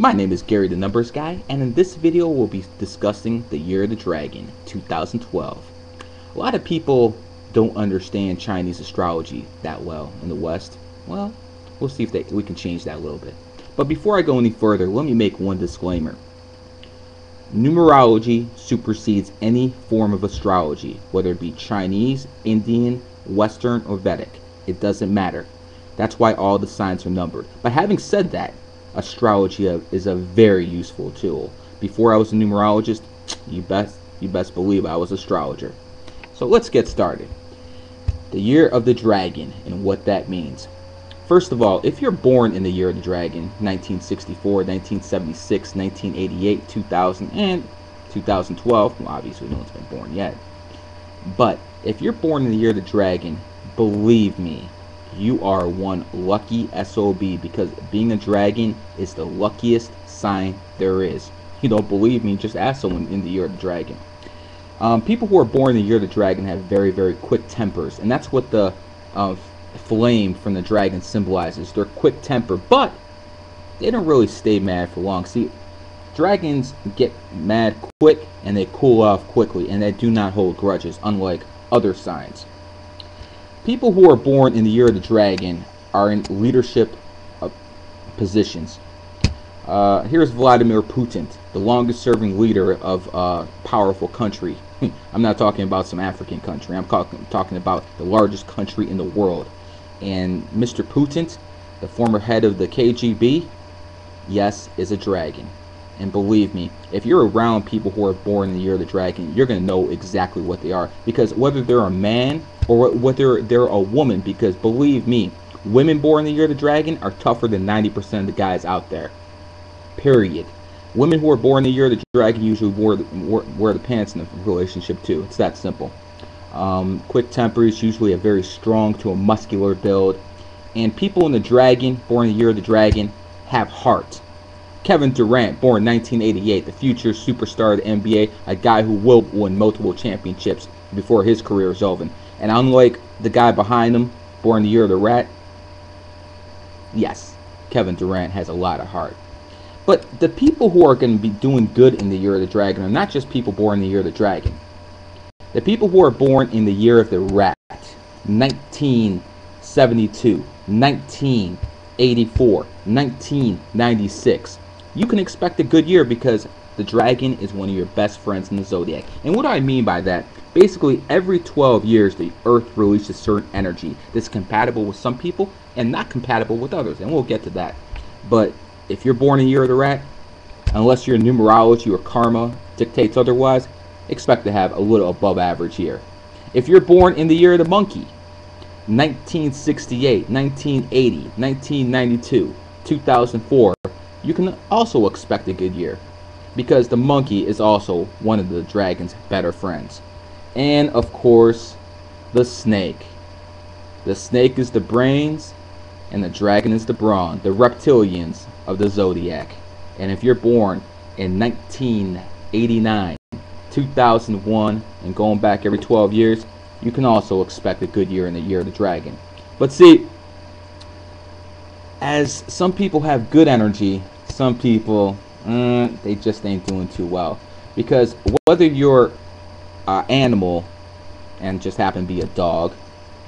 My name is Gary the Numbers Guy, and in this video we'll be discussing the Year of the Dragon 2012. A lot of people don't understand Chinese astrology that well in the West. Well, we'll see if they, we can change that a little bit. But before I go any further, let me make one disclaimer. Numerology supersedes any form of astrology, whether it be Chinese, Indian, Western, or Vedic. It doesn't matter. That's why all the signs are numbered. But having said that, astrology is a very useful tool. Before I was a numerologist, you best you best believe I was astrologer. So let's get started. The year of the dragon and what that means. First of all, if you're born in the year of the dragon, 1964, 1976, 1988, 2000, and 2012, well, obviously no one's been born yet. But if you're born in the year of the dragon, believe me, you are one lucky SOB because being a dragon is the luckiest sign there is. You don't believe me? Just ask someone in the year of the dragon. Um, people who are born in the year of the dragon have very, very quick tempers, and that's what the uh, flame from the dragon symbolizes. They're quick temper, but they don't really stay mad for long. See, dragons get mad quick and they cool off quickly, and they do not hold grudges, unlike other signs. People who are born in the year of the dragon are in leadership uh, positions. Uh, here's Vladimir Putin, the longest serving leader of a powerful country. Hmm, I'm not talking about some African country. I'm talking, talking about the largest country in the world. And Mr. Putin, the former head of the KGB, yes, is a dragon. And believe me, if you're around people who are born in the year of the dragon, you're going to know exactly what they are. Because whether they're a man or whether they're a woman, because believe me, women born in the year of the dragon are tougher than 90% of the guys out there. Period. Women who are born in the year of the dragon usually wear the, wear, the pants in the relationship too. It's that simple. Um, quick temper is usually a very strong to a muscular build. And people in the dragon, born in the year of the dragon, have heart. Kevin Durant, born 1988, the future superstar of the NBA, a guy who will win multiple championships before his career is over. And unlike the guy behind him, born the year of the rat, yes, Kevin Durant has a lot of heart. But the people who are going to be doing good in the year of the dragon are not just people born in the year of the dragon. The people who are born in the year of the rat, 1972, 1984, 1996, you can expect a good year because the dragon is one of your best friends in the zodiac. And what do I mean by that? Basically, every 12 years, the Earth releases certain energy that's compatible with some people and not compatible with others. And we'll get to that. But if you're born in the year of the rat, unless your numerology or karma dictates otherwise, expect to have a little above average year. If you're born in the year of the monkey, 1968, 1980, 1992, 2004, you can also expect a good year because the monkey is also one of the dragon's better friends. And of course, the snake. The snake is the brains and the dragon is the brawn, the reptilians of the zodiac. And if you're born in 1989, 2001, and going back every 12 years, you can also expect a good year in the year of the dragon. But see, as some people have good energy, some people mm, they just ain't doing too well. Because whether you're an animal and just happen to be a dog,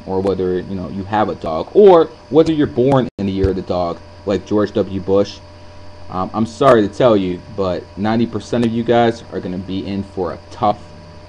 or whether you know you have a dog, or whether you're born in the year of the dog, like George W. Bush, um, I'm sorry to tell you, but 90% of you guys are going to be in for a tough,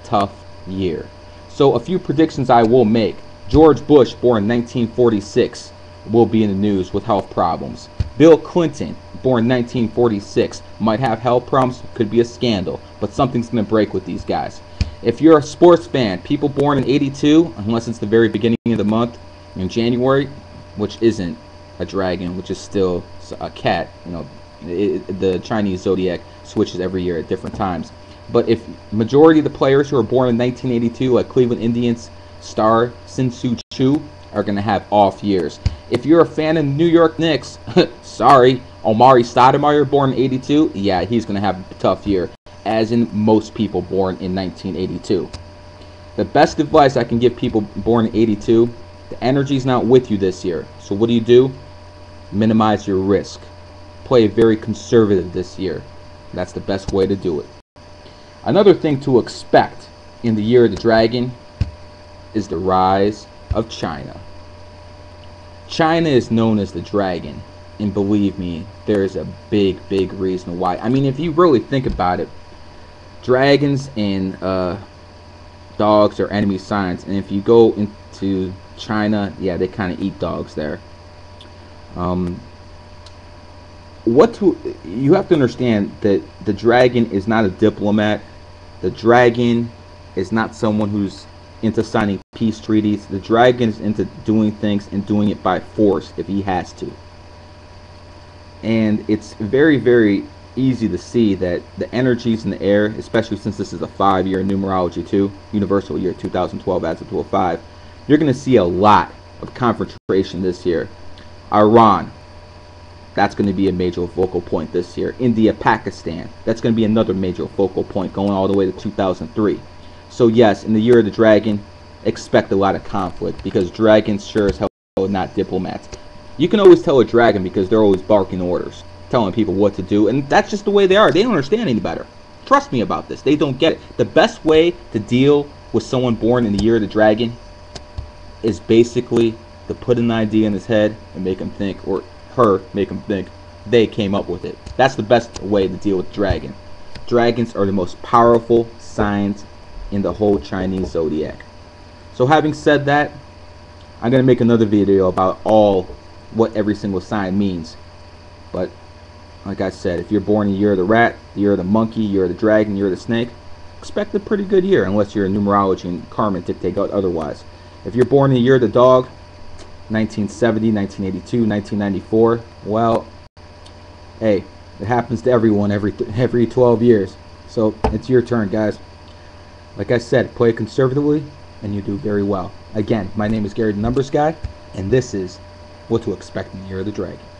tough year. So a few predictions I will make. George Bush, born in 1946, will be in the news with health problems. Bill Clinton, born 1946, might have health problems, could be a scandal, but something's going to break with these guys. If you're a sports fan, people born in 82, unless it's the very beginning of the month in January, which isn't a dragon, which is still a cat, you know, it, the Chinese zodiac switches every year at different times. But if majority of the players who are born in 1982, like Cleveland Indians star Shin-Soo Choo, are going to have off years. If you're a fan of New York Knicks, sorry, Amar'e Stoudemire, born in 82, yeah, he's going to have a tough year, as in most people born in 1982. The best advice I can give people born in 82, the energy's not with you this year. So what do you do? Minimize your risk. play very conservative this year. That's the best way to do it. Another thing to expect in the year of the dragon is the rise of China. China is known as the dragon, and believe me, there is a big, big reason why. I mean, if you really think about it, dragons and uh, dogs are enemy signs, and if you go into China, yeah, they kind of eat dogs there. Um, what to you have to understand that the dragon is not a diplomat. The dragon is not someone who's into signing peace treaties. The dragon is into doing things and doing it by force if he has to. And it's very, very easy to see that the energies in the air, especially since this is a five-year numerology too, universal year 2012 adds up to a five, you're going to see a lot of confrontation this year. Iran, that's going to be a major focal point this year. India, Pakistan, that's going to be another major focal point going all the way to 2003. So yes, in the year of the dragon, expect a lot of conflict because dragons sure as hell are not diplomats. You can always tell a dragon because they're always barking orders, telling people what to do, and that's just the way they are. They don't understand any better. Trust me about this. They don't get it. The best way to deal with someone born in the year of the dragon is basically to put an idea in his head and make him think, or her make him think they came up with it. That's the best way to deal with dragon. Dragons are the most powerful signs in the whole Chinese zodiac. So having said that, I'm going to make another video about all what every single sign means. But like I said, if you're born in the year of the rat, the year of the monkey, year of the dragon, year of the snake, expect a pretty good year unless you're in numerology and karma dictate otherwise. If you're born in the year of the dog, 1970, 1982, 1994, well, hey, it happens to everyone every every 12 years. So it's your turn, guys. Like I said, play conservatively and you do very well. Again, my name is Gary the Numbers Guy, and this is what to expect in the Year of the Dragon.